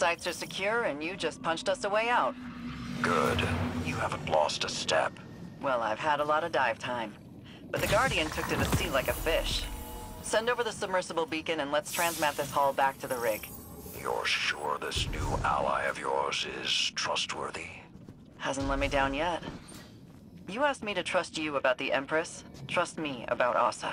sites are secure, and you just punched us a way out. Good. You haven't lost a step. Well, I've had a lot of dive time. But the Guardian took to the sea like a fish. Send over the submersible beacon and let's transmat this hull back to the rig. You're sure this new ally of yours is trustworthy? Hasn't let me down yet. You asked me to trust you about the Empress. Trust me about Ahsa.